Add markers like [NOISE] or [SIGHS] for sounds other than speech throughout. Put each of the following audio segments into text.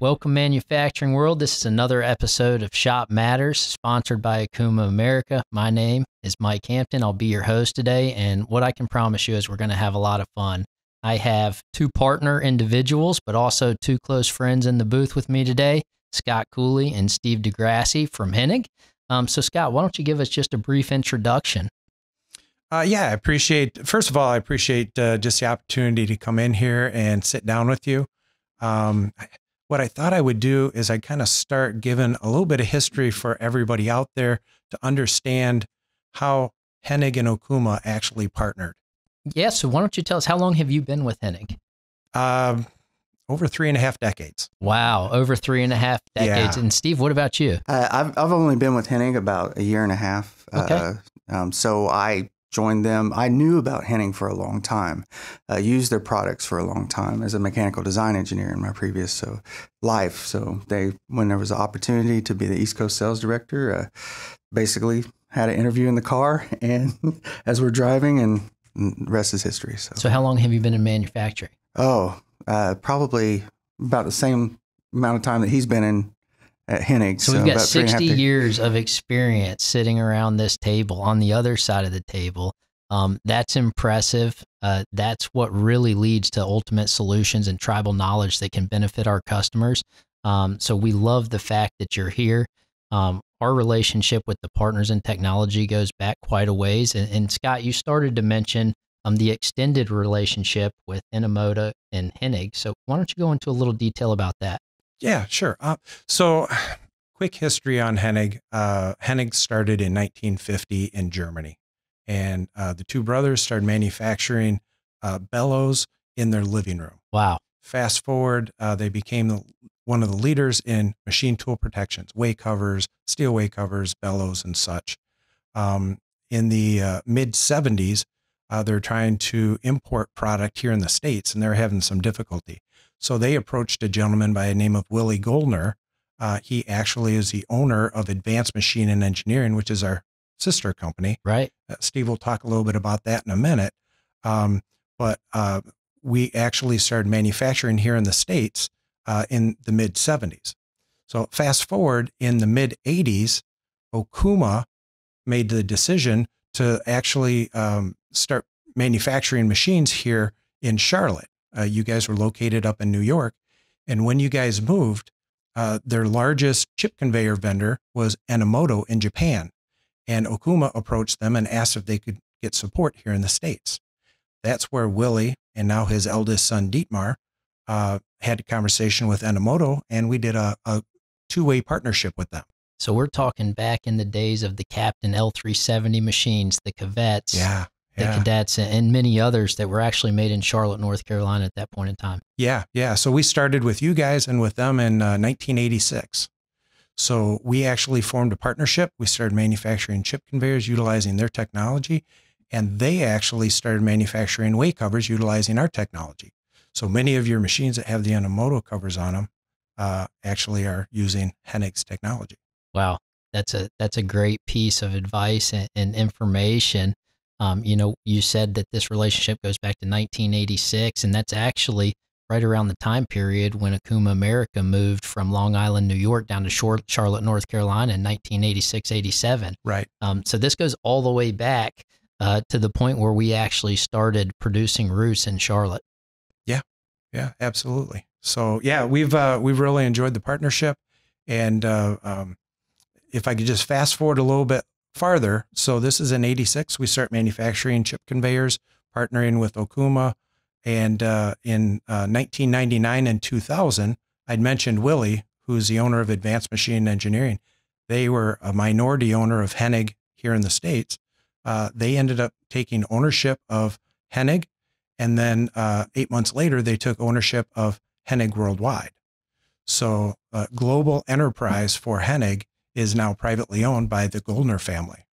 Welcome, manufacturing world. This is another episode of Shop Matters, sponsored by Okuma America. My name is Mike Hampton. I'll be your host today, and what I can promise you is we're going to have a lot of fun. I have two partner individuals, but also two close friends in the booth with me today Scott Cooley and Steve DeGrasse from Hennig. Um, so, Scott, why don't you give us just a brief introduction? Uh, yeah, I appreciate, first of all, I appreciate uh, just the opportunity to come in here and sit down with you. Um, what I thought I would do is I kind of start giving a little bit of history for everybody out there to understand how Hennig and Okuma actually partnered. Yeah, so why don't you tell us how long have you been with Hennig? Um, over three and a half decades. Wow, over three and a half decades. Yeah. And Steve, what about you? Uh, I've I've only been with Hennig about a year and a half. Okay. Uh, um, so I joined them. I knew about Hennig for a long time. Uh, used their products for a long time as a mechanical design engineer in my previous so life. So they, when there was an opportunity to be the East Coast sales director, uh, basically had an interview in the car, [LAUGHS] and as we're driving, and, and the rest is history. So, So, how long have you been in manufacturing? oh, uh, probably about the same amount of time that he's been in at Hennig. So, we've got three and a half 60 de- years of experience sitting around this table on the other side of the table. Um, that's impressive. Uh, that's what really leads to ultimate solutions and tribal knowledge that can benefit our customers. Um, so we love the fact that you're here. Um, our relationship with the partners in technology goes back quite a ways. And, and Scott, you started to mention um, the extended relationship with Enomoto and Hennig. So why don't you go into a little detail about that? Yeah, sure. Uh, so, [SIGHS] quick history on Hennig. Uh, Hennig started in 1950 in Germany, and uh, the two brothers started manufacturing uh, bellows in their living room. Wow. Fast forward, uh, they became the, one of the leaders in machine tool protections, way covers, steel way covers, bellows, and such. Um, in the uh, mid 70s, uh, they're trying to import product here in the States, and they're having some difficulty. So they approached a gentleman by the name of Willie Goellner. Uh, he actually is the owner of Advanced Machine and Engineering, which is our sister company. Right. Uh, Steve will talk a little bit about that in a minute. Um, but uh, we actually started manufacturing here in the States uh, in the mid 70s. So fast forward in the mid 80s, Okuma made the decision to actually um, start manufacturing machines here in Charlotte. Uh, you guys were located up in New York. And when you guys moved, uh, their largest chip conveyor vendor was Enomoto in Japan. And Okuma approached them and asked if they could get support here in the States. That's where Willie and now his eldest son, Dietmar, uh, had a conversation with Enomoto, and we did a, a two way partnership with them. So we're talking back in the days of the Captain L370 machines, the Cavettes, Yeah. The Yeah. Cadets, and many others that were actually made in Charlotte, North Carolina at that point in time. Yeah, yeah. So we started with you guys and with them in uh, 1986. So we actually formed a partnership. We started manufacturing chip conveyors utilizing their technology, and they actually started manufacturing way covers utilizing our technology. So many of your machines that have the Enomoto covers on them uh, actually are using Hennig's technology. Wow, that's a that's a great piece of advice and, and information. Um, you know, you said that this relationship goes back to 1986, and that's actually right around the time period when Okuma America moved from Long Island, New York, down to Charlotte, North Carolina in 1986, 87. Right. Um, so this goes all the way back uh, to the point where we actually started producing roofs in Charlotte. Yeah. Yeah, absolutely. So yeah, we've uh, we've really enjoyed the partnership, and uh, um, if I could just fast forward a little bit farther, so this is in '86. We start manufacturing chip conveyors, partnering with Okuma, and uh, in uh, 1999 and 2000, I'd mentioned Willie, who's the owner of Advanced Machine Engineering. They were a minority owner of Hennig here in the states. Uh, they ended up taking ownership of Hennig and then uh, eight months later, they took ownership of Hennig Worldwide. So, uh, global enterprise for Hennig is now privately owned by the Goellner family.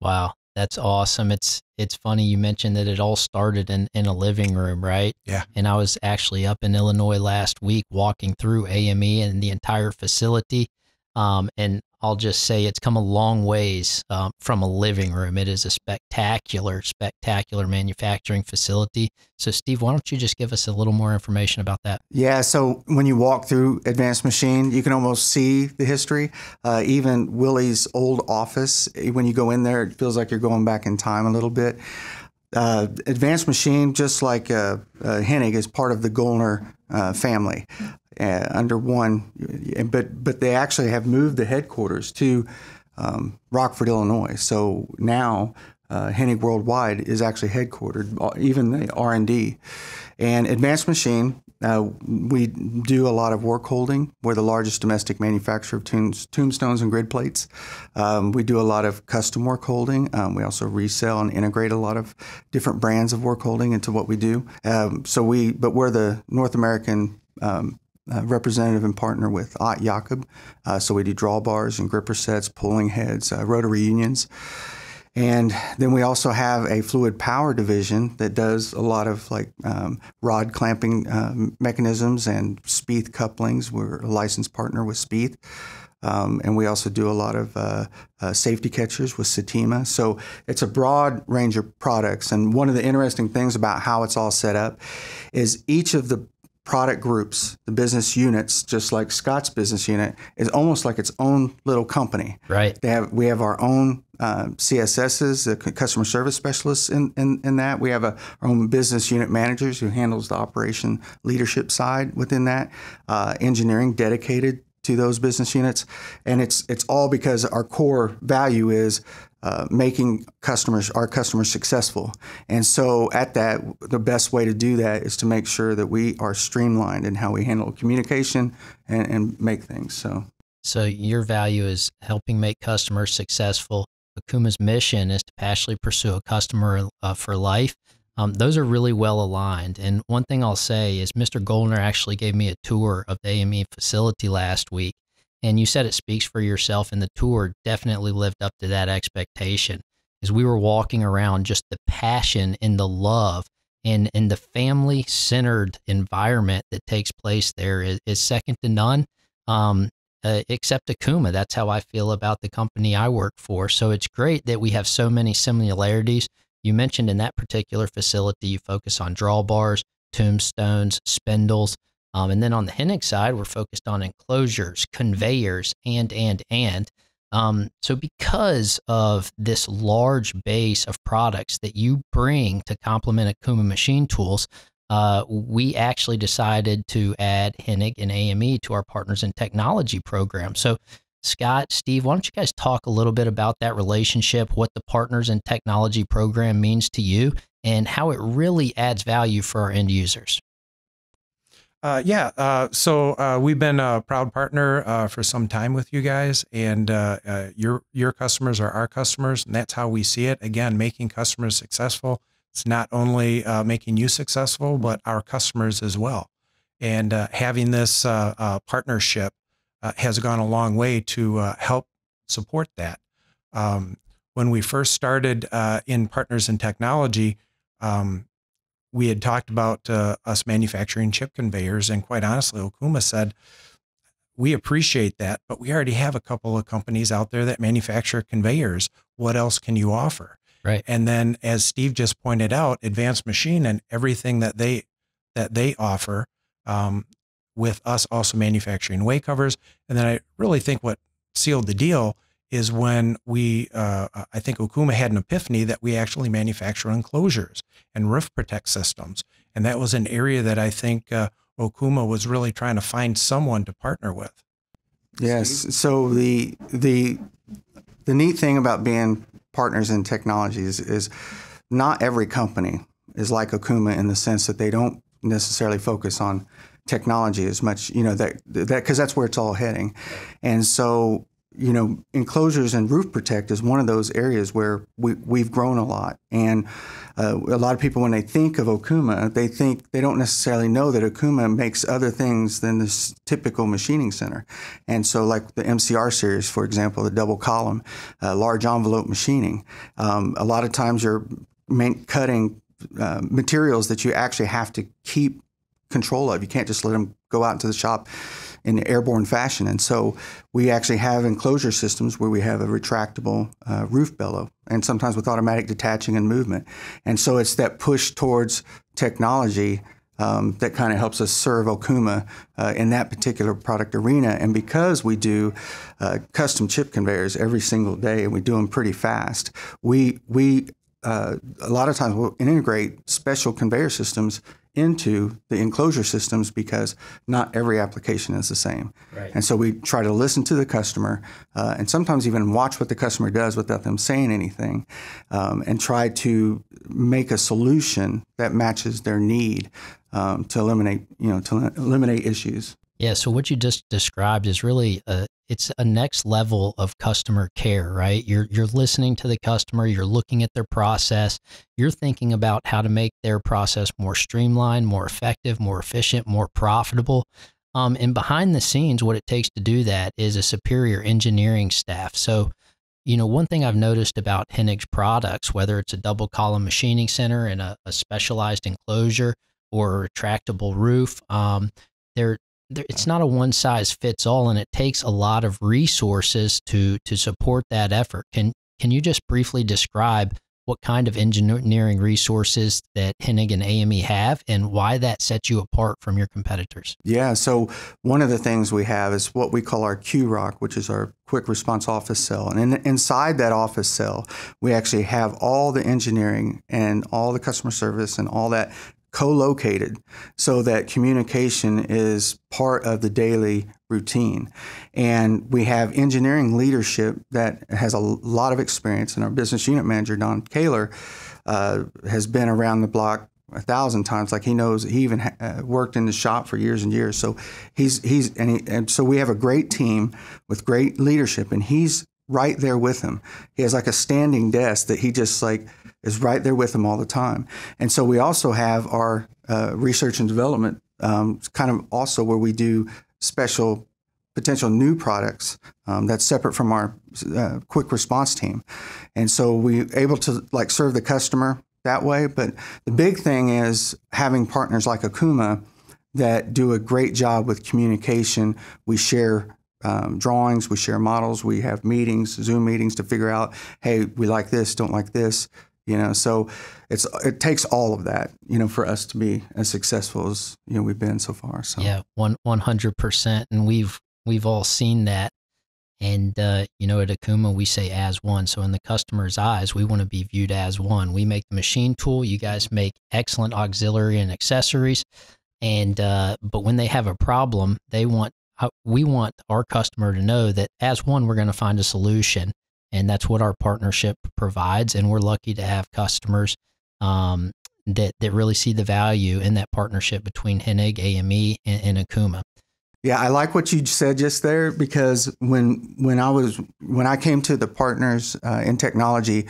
Wow, that's awesome. It's it's funny you mentioned that it all started in in a living room, right? Yeah. And I was actually up in Illinois last week walking through AME and the entire facility. Um, and I'll just say it's come a long ways um, from a living room. It is a spectacular, spectacular manufacturing facility. So, Steve, why don't you just give us a little more information about that? Yeah. So, when you walk through Advanced Machine, you can almost see the history. Uh, even Willie's old office, when you go in there, it feels like you're going back in time a little bit. Uh, Advanced Machine, just like uh, uh, Hennig, is part of the Goellner uh, family uh, under one, but but they actually have moved the headquarters to um, Rockford, Illinois. So now uh, Hennig Worldwide is actually headquartered, even the R and D, and Advanced Machine uh, we do a lot of work holding. We're the largest domestic manufacturer of tombstones and grid plates. Um, we do a lot of custom work holding. Um, we also resell and integrate a lot of different brands of work holding into what we do. Um, so we, but we're the North American um, uh, representative and partner with Ott Jakob. Uh, so we do drawbars and gripper sets, pulling heads, uh, rotary unions. And then we also have a fluid power division that does a lot of like um, rod clamping um, mechanisms and Spieth couplings. We're a licensed partner with Spieth. Um, and we also do a lot of uh, uh, safety catchers with Sitema. So it's a broad range of products. And one of the interesting things about how it's all set up is each of the product groups, the business units, just like Scott's business unit, is almost like its own little company. Right. They have we have our own uh, CSSs, the customer service specialists in, in, in that. We have a, our own business unit managers who handles the operation leadership side within that. Uh, engineering dedicated to those business units, and it's it's all because our core value is uh, making customers our customers successful. And so at that, the best way to do that is to make sure that we are streamlined in how we handle communication and, and make things. So. So your value is helping make customers successful. Okuma's mission is to passionately pursue a customer uh, for life. Um, those are really well aligned. And one thing I'll say is Mr. Goellner actually gave me a tour of the AME facility last week. And you said it speaks for yourself, and the tour definitely lived up to that expectation. As we were walking around, just the passion and the love and, and the family centered environment that takes place there is, is second to none, um, uh, except Okuma. That's how I feel about the company I work for. So it's great that we have so many similarities. You mentioned in that particular facility, you focus on drawbars, tombstones, spindles. Um, and then on the Hennig side, we're focused on enclosures, conveyors, and, and, and. Um, so, because of this large base of products that you bring to complement Okuma machine tools, uh, we actually decided to add Hennig and AME to our Partners in Technology program. So, Scott, Steve, why don't you guys talk a little bit about that relationship, what the Partners in Technology program means to you, and how it really adds value for our end users? Uh, yeah. Uh, so uh, we've been a proud partner uh, for some time with you guys, and uh, uh, your your customers are our customers, and that's how we see it. Again, making customers successful. It's not only making you successful, but our customers as well. And having this partnership has gone a long way to help support that. Um, when we first started in Partners in Technology, um, we had talked about uh, us manufacturing chip conveyors, and quite honestly, Okuma said, we appreciate that, but we already have a couple of companies out there that manufacture conveyors. What else can you offer? Right. And then, as Steve just pointed out, Advanced Machine and everything that they that they offer, um, with us also manufacturing way covers. And then I really think what sealed the deal is when we, uh, I think Okuma had an epiphany that we actually manufacture enclosures and roof protect systems. And that was an area that I think uh, Okuma was really trying to find someone to partner with. Yes. So the the the neat thing about being partners in technologies is not every company is like Okuma in the sense that they don't necessarily focus on technology as much, you know, that that because that's where it's all heading. And so you know, enclosures and roof protect is one of those areas where we, we've grown a lot. And uh, a lot of people, when they think of Okuma, they think they don't necessarily know that Okuma makes other things than this typical machining center. And so, like the MCR series, for example, the double column, uh, large envelope machining, um, a lot of times you're cutting uh, materials that you actually have to keep control of. You can't just let them go out into the shop in airborne fashion. And so we actually have enclosure systems where we have a retractable uh, roof bellow and sometimes with automatic detaching and movement. And so it's that push towards technology um, that kind of helps us serve Okuma uh, in that particular product arena. And because we do uh, custom chip conveyors every single day and we do them pretty fast, we we uh, a lot of times we'll integrate special conveyor systems into the enclosure systems because not every application is the same. Right. And so we try to listen to the customer uh, and sometimes even watch what the customer does without them saying anything um, and try to make a solution that matches their need um, to eliminate, you know, to eliminate issues. Yeah. So what you just described is really a, it's a next level of customer care, right? You're you're listening to the customer, you're looking at their process, you're thinking about how to make their process more streamlined, more effective, more efficient, more profitable. Um, and behind the scenes, what it takes to do that is a superior engineering staff. So, you know, one thing I've noticed about Hennig's products, whether it's a double column machining center and a, a specialized enclosure or a retractable roof, um, they're it's not a one size fits all, and it takes a lot of resources to to support that effort. Can can you just briefly describe what kind of engineering resources that Hennig and AME have and why that sets you apart from your competitors? Yeah, so one of the things we have is what we call our QROC, which is our quick response office cell. And in, inside that office cell, we actually have all the engineering and all the customer service and all that co-located so that communication is part of the daily routine. And we have engineering leadership that has a lot of experience and our business unit manager don kaler uh, has been around the block a thousand times. Like he knows he even ha- uh, worked in the shop for years and years. So he's he's and, he, and so we have a great team with great leadership and he's right there with him. He has like a standing desk that he just like is right there with them all the time. And so we also have our uh, research and development, um, kind of also where we do special potential new products um, that's separate from our uh, quick response team. And so we're able to like serve the customer that way. But the big thing is having partners like Okuma that do a great job with communication. We share um, drawings, we share models, we have meetings, Zoom meetings to figure out, hey, we like this, don't like this you know? So it's it takes all of that you know for us to be as successful as you know we've been so far so. Yeah one 100% and we've we've all seen that. And uh, you know at Okuma we say as one so in the customer's eyes we want to be viewed as one. We make the machine tool you guys make excellent auxiliary and accessories and uh, but when they have a problem they want uh, we want our customer to know that as one we're going to find a solution and that's what our partnership provides. And we're lucky to have customers um, that that really see the value in that partnership between Hennig, AME, and, and Okuma. Yeah, I like what you said just there because when when I was when I came to the partners uh, in technology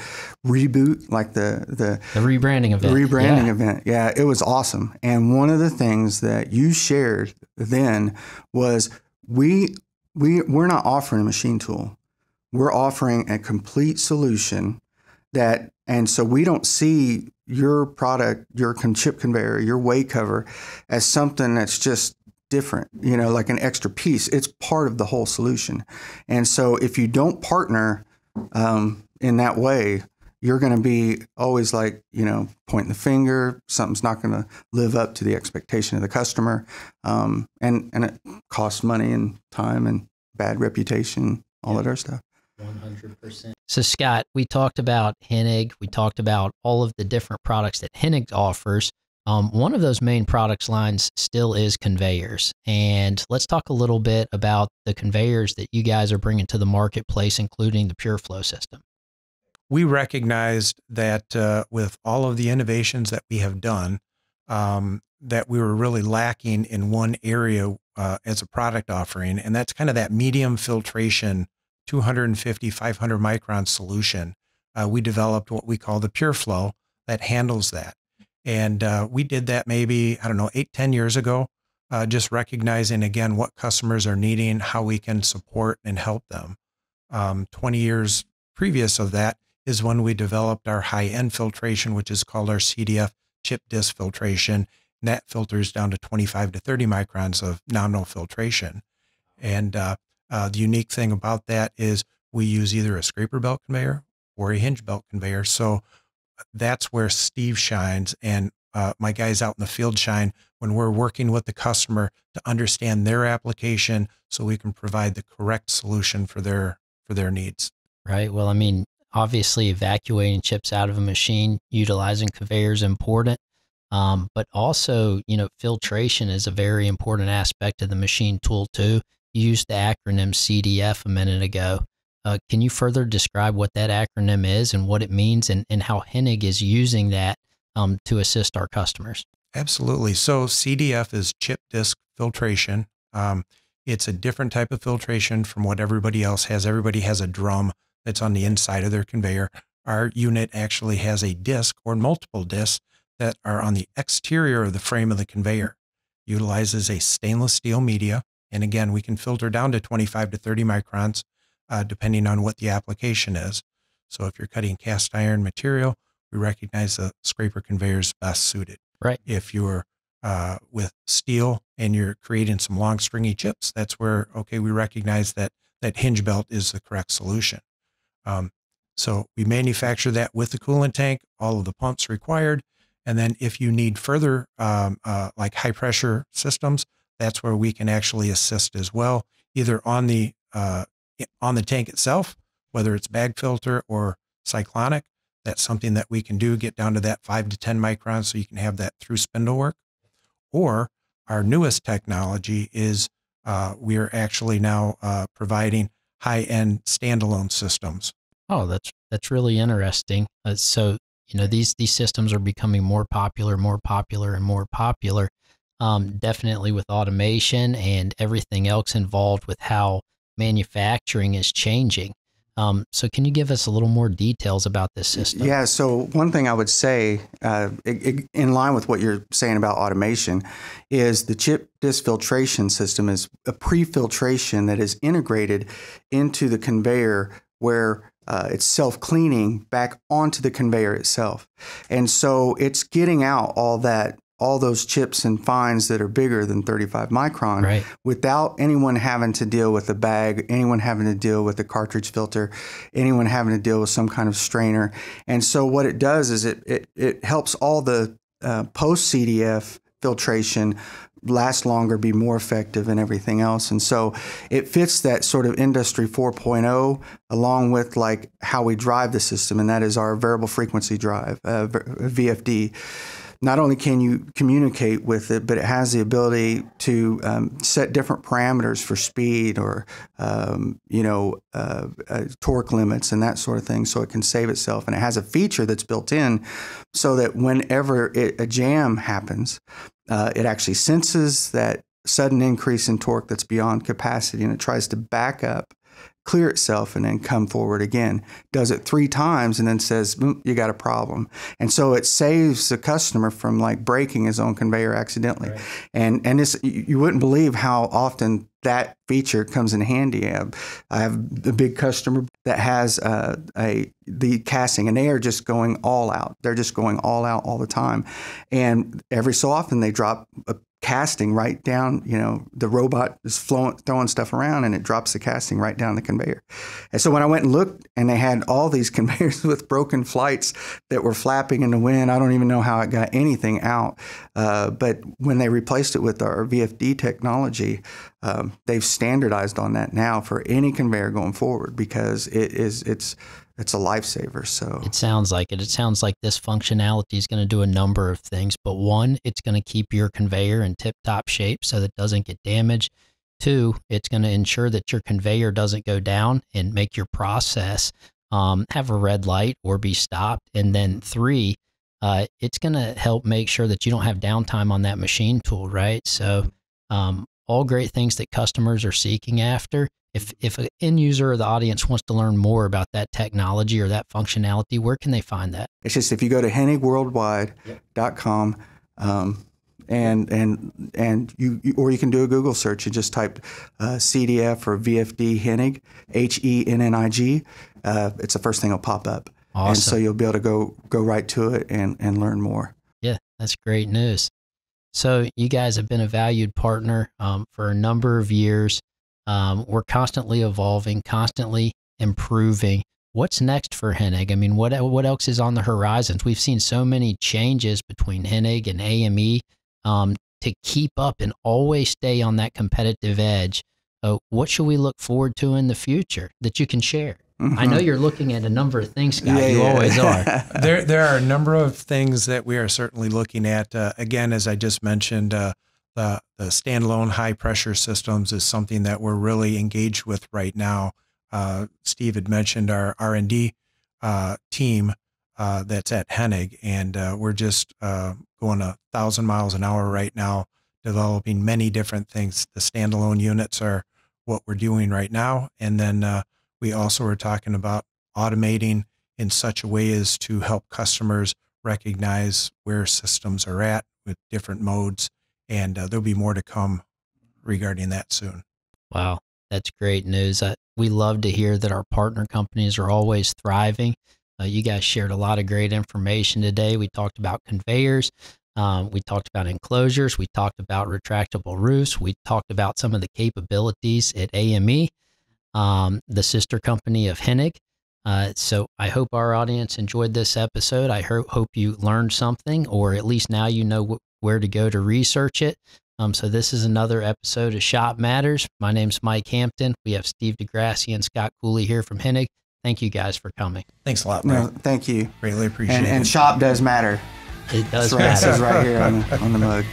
reboot, like the the, the rebranding event, rebranding yeah. event, yeah, it was awesome. And one of the things that you shared then was we we we're not offering a machine tool we're offering a complete solution that and so we don't see your product your chip conveyor your way cover as something that's just different you know like an extra piece. It's part of the whole solution. And so if you don't partner um, in that way you're going to be always like you know pointing the finger something's not going to live up to the expectation of the customer um, and and it costs money and time and bad reputation all that other stuff 100%. So, Scott, we talked about Hennig. We talked about all of the different products that Hennig offers. Um, one of those main products lines still is conveyors. And let's talk a little bit about the conveyors that you guys are bringing to the marketplace, including the PureFlow system. We recognized that uh, with all of the innovations that we have done, um, that we were really lacking in one area uh, as a product offering, and that's kind of that medium filtration 250, 500 micron solution, uh, we developed what we call the PureFlow that handles that. And uh, we did that maybe, I don't know, eight, 10 years ago, uh, just recognizing again what customers are needing, how we can support and help them. Um, 20 years previous of that is when we developed our high end filtration, which is called our CDF chip disc filtration. And that filters down to 25 to 30 microns of nominal filtration. And uh, uh, the unique thing about that is we use either a scraper belt conveyor or a hinge belt conveyor. So that's where Steve shines and uh, my guys out in the field shine when we're working with the customer to understand their application so we can provide the correct solution for their for their needs. Right. Well, I mean, obviously evacuating chips out of a machine utilizing conveyors important. Um, but also, you know, filtration is a very important aspect of the machine tool too. Used the acronym CDF a minute ago. Uh, can you further describe what that acronym is and what it means and, and how Hennig is using that um, to assist our customers? Absolutely. So CDF is chip disk filtration. Um, it's a different type of filtration from what everybody else has. Everybody has a drum that's on the inside of their conveyor. Our unit actually has a disc or multiple discs that are on the exterior of the frame of the conveyor. Utilizes a stainless steel media. And again, we can filter down to 25 to 30 microns, uh, depending on what the application is. So if you're cutting cast iron material, we recognize the scraper conveyor is best suited. Right. If you're uh, with steel and you're creating some long stringy chips, that's where, okay, we recognize that that hinge belt is the correct solution. Um, so we manufacture that with the coolant tank, all of the pumps required. And then if you need further, um, uh, like high pressure systems, that's where we can actually assist as well, either on the uh, on the tank itself, whether it's bag filter or cyclonic. That's something that we can do, get down to that five to 10 microns so you can have that through spindle work. Or our newest technology is uh, we are actually now uh, providing high end standalone systems. Oh, that's that's really interesting. Uh, so you know these these systems are becoming more popular, more popular, and more popular. Um, definitely with automation and everything else involved with how manufacturing is changing. Um, so, can you give us a little more details about this system? Yeah. So, one thing I would say, uh, in line with what you're saying about automation, is the chip disk filtration system is a pre-filtration that is integrated into the conveyor where uh, it's self cleaning back onto the conveyor itself. And so it's getting out all that all those chips and fines that are bigger than 35 micron right. without anyone having to deal with a bag, anyone having to deal with a cartridge filter, anyone having to deal with some kind of strainer. And so what it does is it it, it helps all the uh, post CDF filtration last longer, be more effective, and everything else. And so it fits that sort of industry 4.0 along with like how we drive the system, and that is our variable frequency drive, uh, VFD not only can you communicate with it, but it has the ability to um, set different parameters for speed or um, you know uh, uh, torque limits and that sort of thing, so it can save itself. And it has a feature that's built in, so that whenever it, a jam happens, uh, it actually senses that sudden increase in torque that's beyond capacity, and it tries to back up clear itself and then come forward again. Does it three times and then says, you got a problem. And so it saves the customer from like breaking his own conveyor accidentally. Right. And and this you wouldn't believe how often that feature comes in handy. I have a big customer that has uh, a the casting, and they are just going all out. They're just going all out all the time, and every so often they drop a casting right down, you know, the robot is flowing, throwing stuff around and it drops the casting right down the conveyor. And so when I went and looked and they had all these [LAUGHS] conveyors with broken flights that were flapping in the wind, I don't even know how it got anything out. Uh, but when they replaced it with our VFD technology, um, they've standardized on that now for any conveyor going forward because it is, it's, it's a lifesaver. So it sounds like it. It sounds like this functionality is going to do a number of things. But one, it's going to keep your conveyor in tip top shape so that it doesn't get damaged. Two, it's going to ensure that your conveyor doesn't go down and make your process um, have a red light or be stopped. And then three, uh, it's going to help make sure that you don't have downtime on that machine tool, right? So, um, all great things that customers are seeking after if if an end user or the audience wants to learn more about that technology or that functionality, where can they find that? It's just if you go to hennigworldwide.com, um, and and and you, you, or you can do a Google search and just type uh, CDF or VFD Hennig H E N N I G. Uh, it's the first thing that'll pop up, awesome. and so you'll be able to go go right to it and and learn more. Yeah, that's great news. So you guys have been a valued partner um, for a number of years. Um, we're constantly evolving, constantly improving. What's next for Hennig? I mean, what what else is on the horizons? We've seen so many changes between Hennig and AME um, to keep up and always stay on that competitive edge. Uh, what should we look forward to in the future that you can share? Mm-hmm. I know mm-hmm. you're looking at a number of things, Scott. Yeah, you yeah. always are. [LAUGHS] there, there are a number of things that we are certainly looking at. Uh, again, as I just mentioned, uh, the, the standalone high pressure systems is something that we're really engaged with right now. Uh, Steve had mentioned our R and D uh, team uh, that's at Hennig, and uh, we're just going a thousand miles an hour right now, developing many different things. The standalone units are what we're doing right now, and then we also are talking about automating in such a way as to help customers recognize where systems are at with different modes. And uh, there'll be more to come regarding that soon. Wow, that's great news. Uh, we love to hear that our partner companies are always thriving. Uh, you guys shared a lot of great information today. We talked about conveyors. Um, we talked about enclosures. We talked about retractable roofs. We talked about some of the capabilities at AME um, the sister company of Hennig. Uh, so I hope our audience enjoyed this episode. I ho- hope you learned something, or at least now you know wh- where to go to research it. Um, so this is another episode of Shop Matters. My name's Mike Hampton. We have Steve DeGrasse and Scott Cooley here from Hennig. Thank you guys for coming. Thanks a lot, Mike. No, thank you. Greatly appreciate and, it. And shop does matter. It does right, matter. It says right here on, [LAUGHS] on the mug.